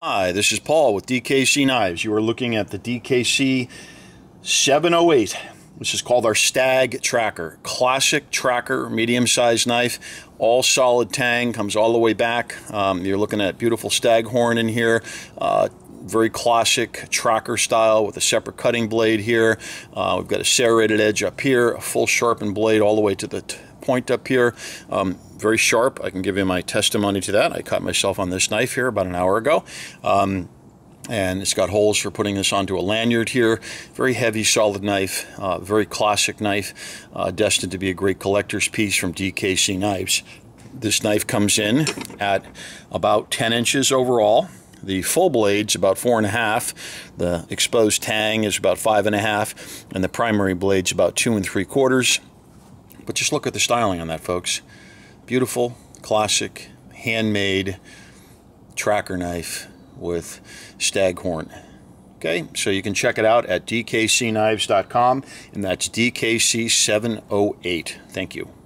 Hi, this is Paul with DKC Knives. You are looking at the DKC 708. This is called our Stag Tracker. Classic tracker, medium-sized knife, all solid tang, comes all the way back. Um, you're looking at beautiful stag horn in here. Uh, very classic tracker style with a separate cutting blade here. Uh, we've got a serrated edge up here, a full sharpened blade all the way to the point up here. Um, very sharp. I can give you my testimony to that. I cut myself on this knife here about an hour ago. Um, and it's got holes for putting this onto a lanyard here. Very heavy, solid knife, uh, very classic knife, uh, destined to be a great collector's piece from DKC Knives. This knife comes in at about 10 inches overall. The full blade's about four and a half. The exposed tang is about five and a half, and the primary blade's about two and three quarters. But just look at the styling on that, folks. Beautiful, classic, handmade tracker knife with staghorn. Okay, so you can check it out at dkcknives.com, and that's DKC708. Thank you.